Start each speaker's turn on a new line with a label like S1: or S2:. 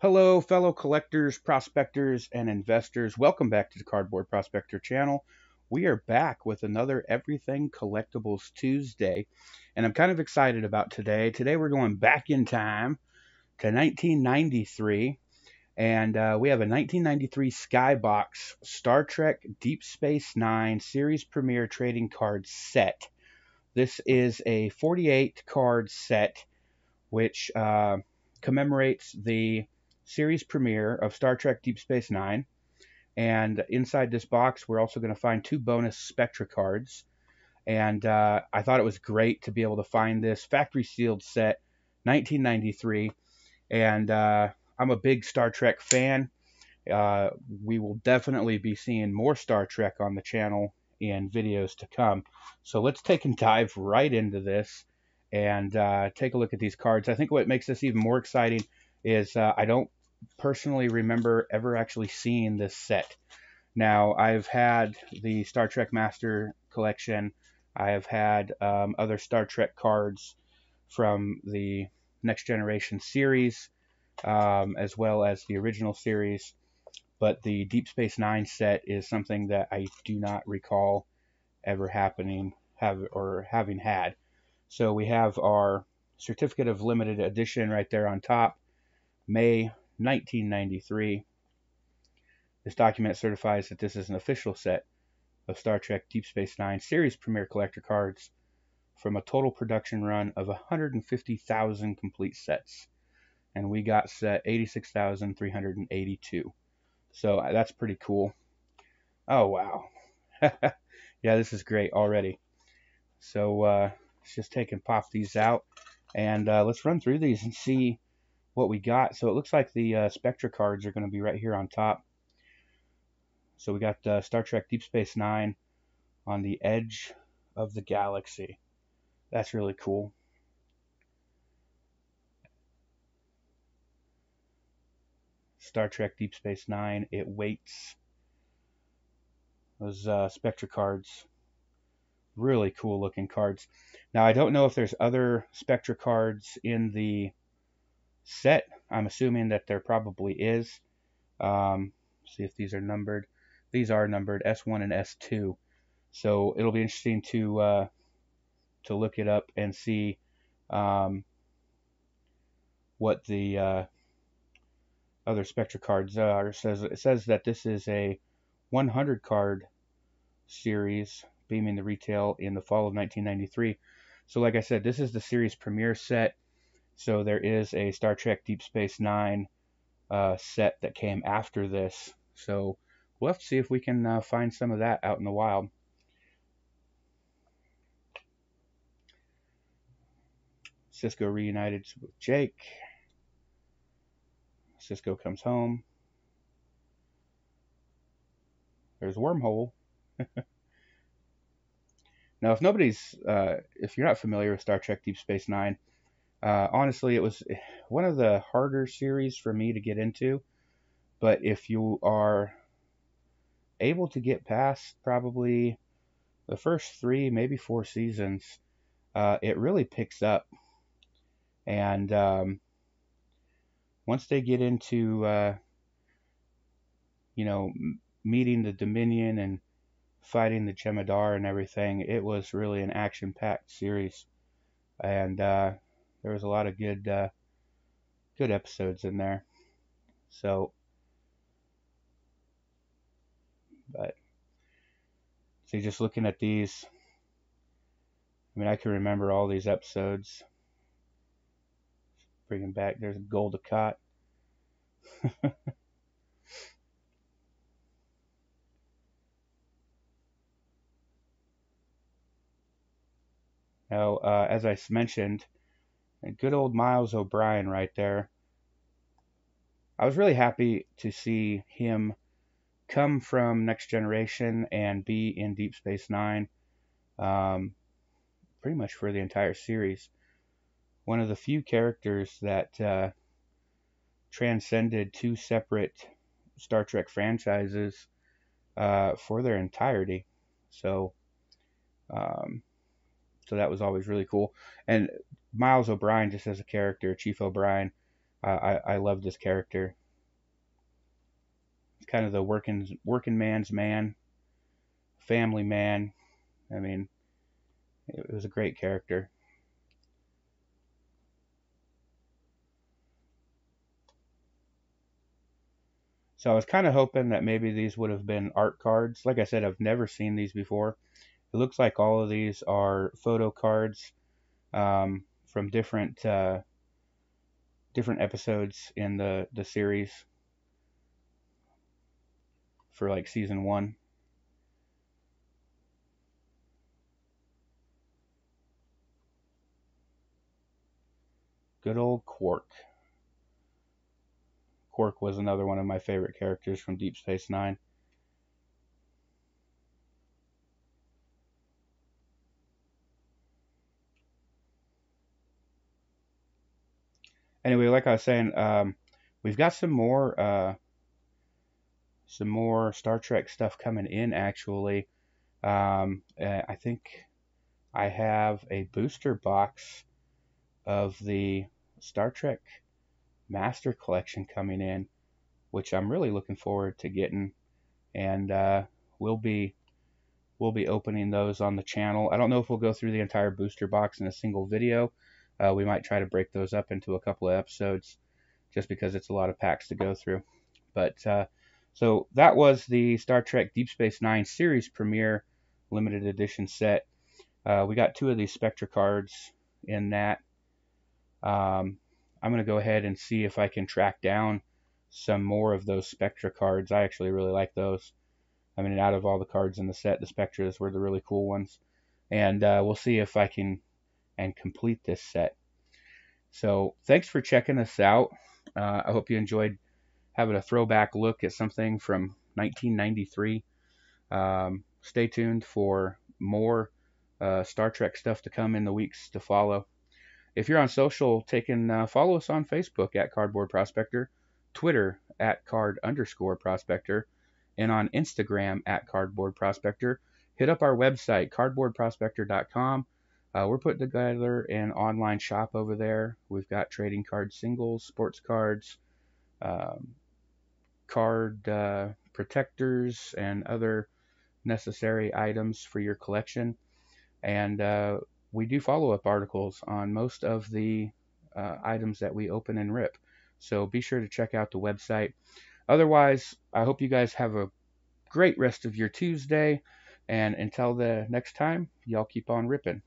S1: Hello, fellow collectors, prospectors, and investors. Welcome back to the Cardboard Prospector channel. We are back with another Everything Collectibles Tuesday, and I'm kind of excited about today. Today we're going back in time to 1993, and uh, we have a 1993 Skybox Star Trek Deep Space Nine Series Premiere Trading Card Set. This is a 48 card set which uh, commemorates the series premiere of Star Trek Deep Space Nine. And inside this box, we're also going to find two bonus Spectra cards. And uh, I thought it was great to be able to find this factory sealed set, 1993. And uh, I'm a big Star Trek fan. Uh, we will definitely be seeing more Star Trek on the channel in videos to come. So let's take and dive right into this and uh, take a look at these cards. I think what makes this even more exciting is uh, I don't personally remember ever actually seeing this set. Now, I've had the Star Trek Master collection. I have had um, other Star Trek cards from the Next Generation series, um, as well as the original series. But the Deep Space Nine set is something that I do not recall ever happening have or having had. So we have our certificate of limited edition right there on top. May 1993. This document certifies that this is an official set of Star Trek Deep Space Nine series premiere collector cards from a total production run of 150,000 complete sets. And we got set 86,382. So uh, that's pretty cool. Oh, wow. yeah, this is great already. So uh, let's just take and pop these out. And uh, let's run through these and see what we got. So it looks like the uh, Spectra cards are going to be right here on top. So we got uh, Star Trek Deep Space Nine on the edge of the galaxy. That's really cool. Star Trek Deep Space Nine, it waits. Those uh, Spectra cards, really cool looking cards. Now I don't know if there's other Spectra cards in the set. I'm assuming that there probably is. Um, see if these are numbered. These are numbered S1 and S2. So it'll be interesting to uh, to look it up and see um, what the uh, other Spectra cards are. It says it says that this is a 100 card series beaming the retail in the fall of 1993. So like I said, this is the series premiere set. So there is a Star Trek Deep Space Nine uh, set that came after this. So we'll have to see if we can uh, find some of that out in the wild. Sisko reunited with Jake. Sisko comes home. There's Wormhole. now, if nobody's, uh, if you're not familiar with Star Trek Deep Space Nine, uh, honestly, it was one of the harder series for me to get into. But if you are able to get past probably the first three, maybe four seasons, uh, it really picks up. And um, once they get into, uh, you know, meeting the Dominion and fighting the Jem'Hadar and everything, it was really an action-packed series. And uh, there was a lot of good uh, good episodes in there. So, but see, just looking at these, I mean, I can remember all these episodes. Bringing back, there's Dukat. now, uh, as I mentioned, and good old Miles O'Brien right there. I was really happy to see him come from Next Generation and be in Deep Space Nine um, pretty much for the entire series. One of the few characters that uh, transcended two separate Star Trek franchises uh, for their entirety. So, um, so that was always really cool. And Miles O'Brien, just as a character, Chief O'Brien, I, I, I love this character. It's kind of the working working man's man, family man. I mean, it was a great character. So I was kind of hoping that maybe these would have been art cards. Like I said, I've never seen these before. It looks like all of these are photo cards um, from different uh, different episodes in the the series for like season one. Good old Quark. Quark was another one of my favorite characters from Deep Space Nine. Anyway, like I was saying, um, we've got some more uh, some more Star Trek stuff coming in. Actually, um, uh, I think I have a booster box of the Star Trek Master Collection coming in, which I'm really looking forward to getting, and uh, we'll be we'll be opening those on the channel. I don't know if we'll go through the entire booster box in a single video. Uh, we might try to break those up into a couple of episodes, just because it's a lot of packs to go through. But uh, so that was the Star Trek Deep Space Nine series premiere limited edition set. Uh, we got two of these Spectra cards in that. Um, I'm going to go ahead and see if I can track down some more of those Spectra cards. I actually really like those. I mean, out of all the cards in the set, the Spectras were the really cool ones. And uh, we'll see if I can and complete this set. So thanks for checking us out. Uh, I hope you enjoyed having a throwback look at something from 1993. Um, stay tuned for more uh, Star Trek stuff to come in the weeks to follow. If you're on social, take and uh, follow us on Facebook at Cardboard Prospector, Twitter at card underscore prospector, and on Instagram at Cardboard Prospector. Hit up our website, cardboardprospector.com. Uh, we're putting together an online shop over there. We've got trading card singles, sports cards, um, card uh, protectors, and other necessary items for your collection. And uh, we do follow up articles on most of the uh, items that we open and rip. So be sure to check out the website. Otherwise, I hope you guys have a great rest of your Tuesday. And until the next time, y'all keep on ripping.